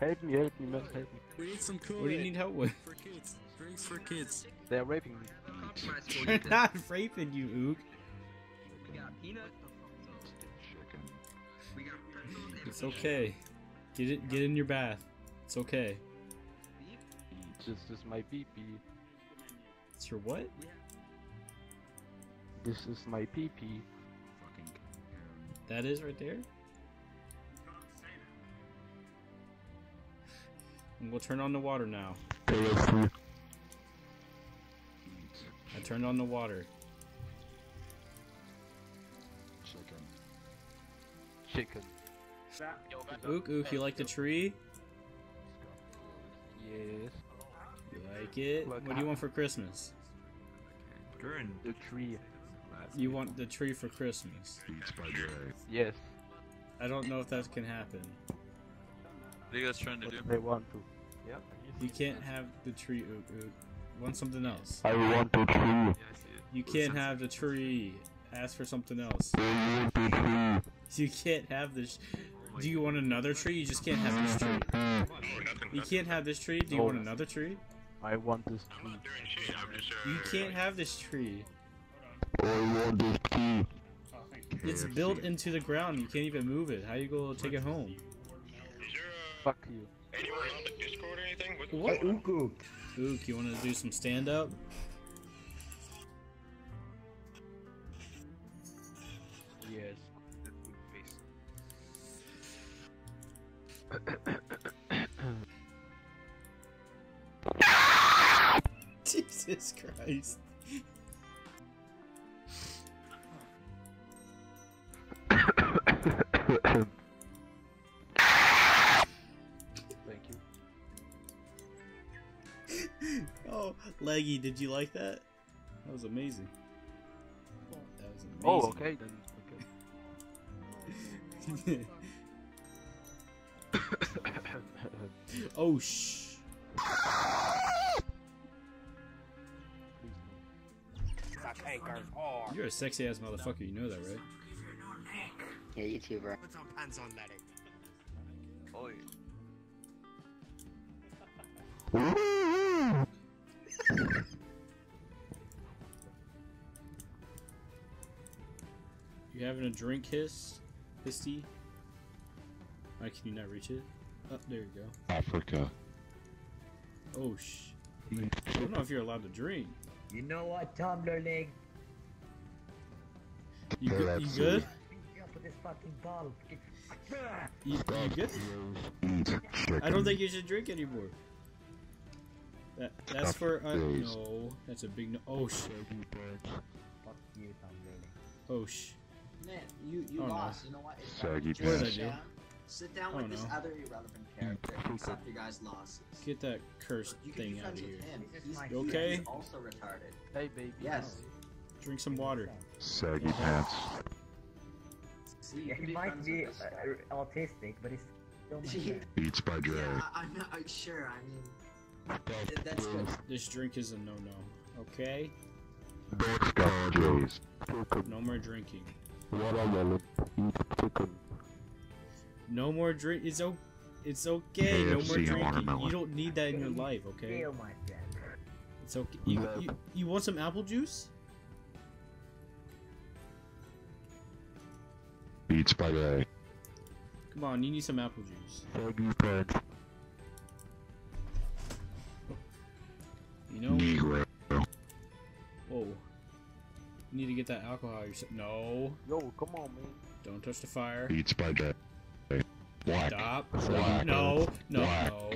Help me, help me, man, help me. We need some Kool-Aid. What do you need help with? For kids. Drinks for kids. They're raping me. They're not raping you, Ook. We got peanut. We got pretzels and It's okay. Get it. Get in your bath. It's okay. This is my pee pee. It's your what? This is my pee pee. That is right there. And we'll turn on the water now. I turned on the water. Chicken. Chicken. Ook, Ook, you like the tree? Yes. You like it? Look, What do you want for Christmas? Gurren. The tree. You want the tree for Christmas. Yes. I don't know if that can happen. What are you guys trying to But do? they want to. Yeah. You can't have the tree, Ook, Ook. Want something else. I want the tree. Yeah, I see it. You can't have the tree. Ask for something else. I want the tree. You can't have this. Oh do you want another tree? You just can't have this tree. You can't have this tree. Do you No. want another tree? I want this tree. Uh, you can't have this tree. I want this tree. It's built into the ground. You can't even move it. How you go take it home? Fuck you. Anyone on the Discord or anything? What the What? fuck? Ook, Ook, you want to do some stand up? Yes. Jesus Christ. Leggy, did you like that? That was amazing. That was oh, amazing. Oh, okay then. Okay. oh, shh. You're a sexy ass motherfucker. You know that, right? Yeah, you too, bro. Put some pants on that. Oi. You having a drink, Hiss? Histy? Why can you not reach it? Oh, there you go. Africa. Oh, shh. I don't know if you're allowed to drink. You know what, Tumblr leg? You good? You good? With this fucking ball. You, you good? I don't think you should drink anymore. That, that's for uh, no. That's a big no. Oh sh. Fuck you, Tumblr leg. Oh sh. Man, you you Oh, no. lost. You know what? It's Saggy just What I sit down, sit down Oh, with this no. other irrelevant character. Accept your guys' losses. Get that cursed You thing out of here. with him. He's, You okay? he's also retarded. Hey baby. Yes. Drink some water. Saggy pants. See, Yeah, he be might be uh, autistic, but he's still my Yeah. friend. Beats by Dre. Yeah, I, I'm not uh, sure. I mean, th- that's good. This drink is a no-no. Okay? Scott J's. No more drinking. Watermelon. Eat chicken. No more drink. It's o- It's okay. No more drinking. watermelon. You don't need that in your life. Okay? Still my friend. It's okay. You, you, you want some apple juice? Beats by Dre. Come on, you need some apple juice. Saggy pants. You know? Negro. Whoa. You need to get that alcohol. Yourself. No. Yo, come on, man. Don't touch the fire. Beats by Dre. Black. Stop. Black. No. No. Black. No.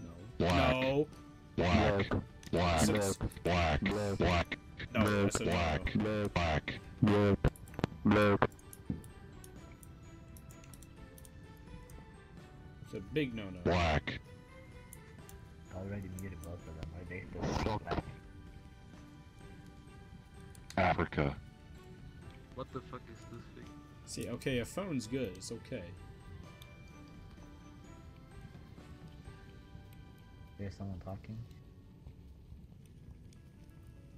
No. Black. No. Black. Black. Six. Black. Black. No. That's a no. Black. Black. Black. Black. It's a big no-no. Black. Already muted both of them. Are they still back? Africa. What the fuck is this thing? See, okay, a phone's good. It's okay. There's someone talking.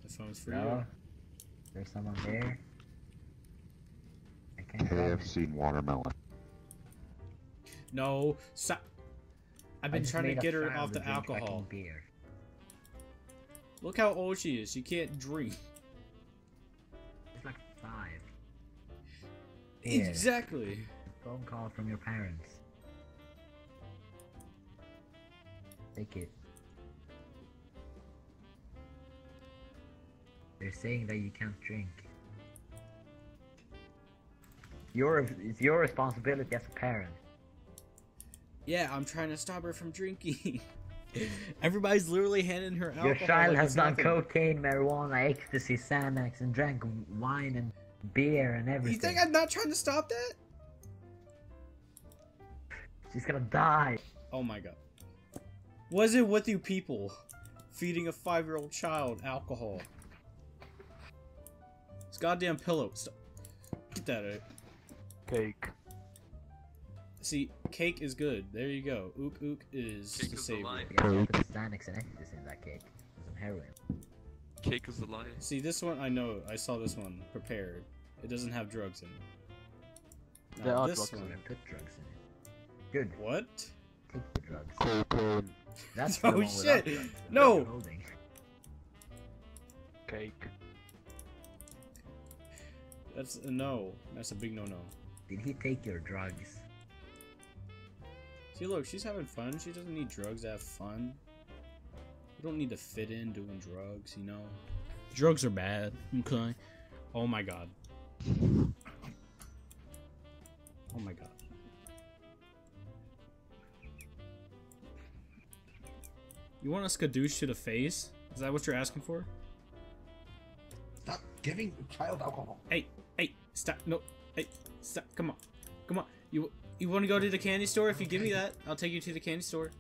The phone's for No. There's someone there. I can't. KFC watermelon. No. Stop. I've been trying to get her off the alcohol. Beer. Look how old she is. She can't drink. It's like five. Exactly. phone call from your parents. Take it. They're saying that you can't drink. Your it's your responsibility as a parent. Yeah, I'm trying to stop her from drinking. Everybody's literally handing her alcohol. Your child like has done nothing. cocaine, marijuana, ecstasy, Xanax, and drank wine and beer and everything. You think I'm not trying to stop that? She's gonna die. Oh my god. Was it with you people feeding a five year old child alcohol? This goddamn pillow. Stop. Get that out. Cake. See, cake is good. There you go. Ook ook is Cake the is a savior. lie. You gotta put Xanax and ecstasy in that cake. Some heroin. Cake is the lie. See, this one I know. I saw this one prepared. It doesn't have drugs in it. There are this drugs in So one. then put drugs in it. Good. What? Take the drugs. Cocaine. That's Oh, the shit. drugs. No. Cake. That's a no. That's a big no no. Did he take your drugs? See, look, she's having fun. She doesn't need drugs to have fun. You don't need to fit in doing drugs, you know? Drugs are bad, okay? Oh my god. Oh my god. You want a skadoosh to the face? Is that what you're asking for? Stop giving child alcohol. Hey, hey, stop. No, hey, stop. Come on. Come on. You you want to go to the candy store? If you give me that, I'll take you to the candy store.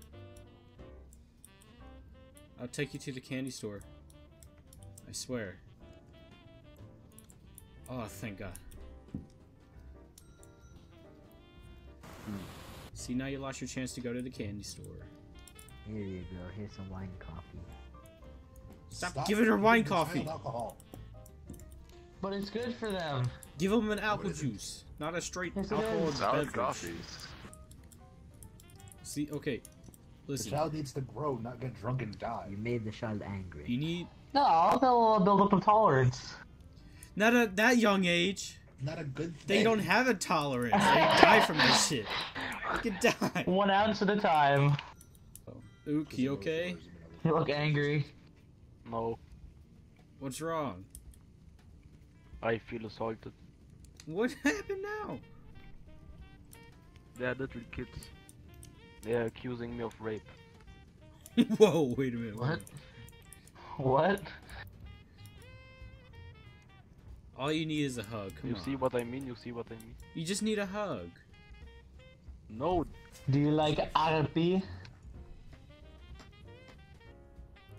I'll take you to the candy store. I swear. Oh, thank God. Hmm. See, now you lost your chance to go to the candy store. Here you go. Here's some wine coffee. Stop, giving her wine giving the coffee. child alcohol. But it's good for them. Give him an apple juice, not a straight Yes, it alcohol is. beverage. See, okay. The Listen, child needs to grow, not get drunk and die. You made the child angry. you need No, they'll build up a tolerance. not at that young age. Not a good thing. They don't have a tolerance. They die from this shit. They can die. One ounce at a time. Oh, Ook, you okay? You look angry. No, What's wrong? I feel assaulted. What happened now? They are little kids. They are accusing me of rape. Whoa, wait a minute. What? What? All you need is a hug. Come you on. see what I mean? You see what I mean? You just need a hug. No, Do you like RP?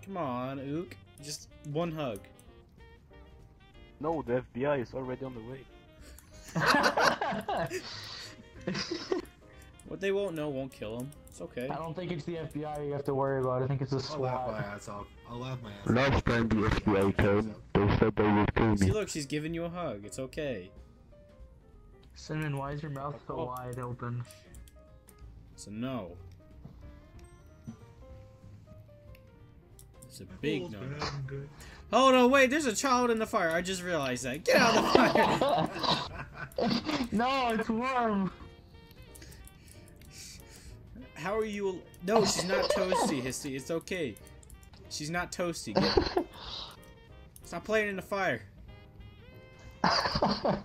Come on, Ook. Just one hug. no, the FBI is already on the way. What they won't know won't kill them. It's okay. I don't think it's the FBI you have to worry about. I think it's the I'll laugh my SWAT. ass off. I'll laugh my ass off. Last time the FBI came, they said they would kill See, look, she's giving you a hug. It's okay. Cinnamon, why is your mouth so Oh. wide open? It's a no. It's a big no. I'm good. Hold on, wait. There's a child in the fire. I just realized that. Get out of the fire. no, it's warm. How are you? No, she's not toasty, Histy. It's okay. She's not toasty. Get... Stop playing in the fire.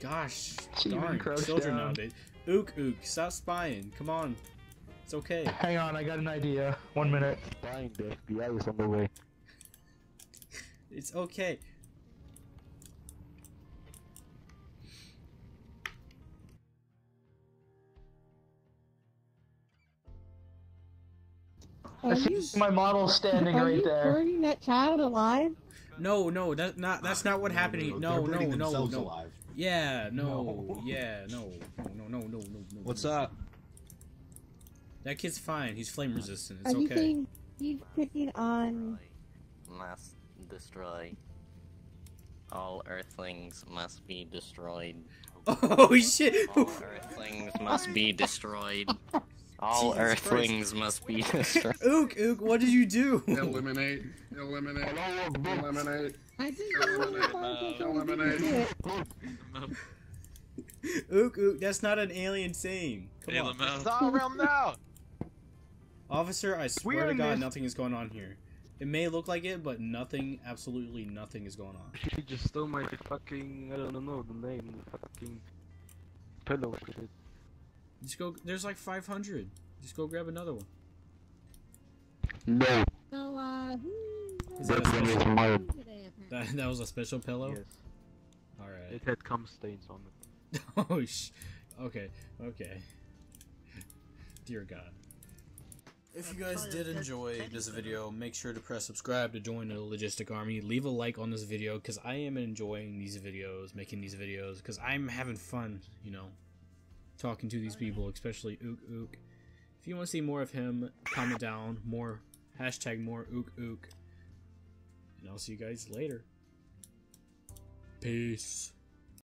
Gosh, She even darn crouched children down. nowadays. Ook, ook, stop spying. Come on, it's okay. Hang on, I got an idea. One minute. Fine, the FBI is on the way. It's okay. I see my model standing right there. burning that child alive? No, no, that's not. That's not what happened. here. No, They're no, no, no. alive. Yeah, no, No. yeah, no, no, no, no, no, no. What's no. up? That kid's fine. He's flame resistant. It's you okay. saying he's picking on? Must destroy. All Earthlings must be destroyed. Oh shit! All Earthlings must be destroyed. All Jesus Earthlings must be destroyed. Ook, Ook, what did you do? Eliminate. Eliminate. Eliminate. I think Eliminate. Eliminate. Ook, Ook, that's not an alien saying. Come Hey, on. Lamau. It's all around now. Officer, I swear We're to God, this- nothing is going on here. It may look like it, but nothing, absolutely nothing is going on. She just stole my fucking, I don't know the name, the fucking pillow shit. Just go, there's like 500. Just go grab another one. No. So, uh, who Is that a That one is special, mine. that, that was a special pillow? Yes. Alright. It had cum stains on it. oh, sh. Okay, okay. Dear God. If you guys did enjoy this video, make sure to press subscribe to join the Logistic Army. Leave a like on this video because I am enjoying these videos, making these videos because I'm having fun, you know, talking to these people, especially Ook Ook. If you want to see more of him, comment down more hashtag more Ook Ook. And I'll see you guys later. Peace.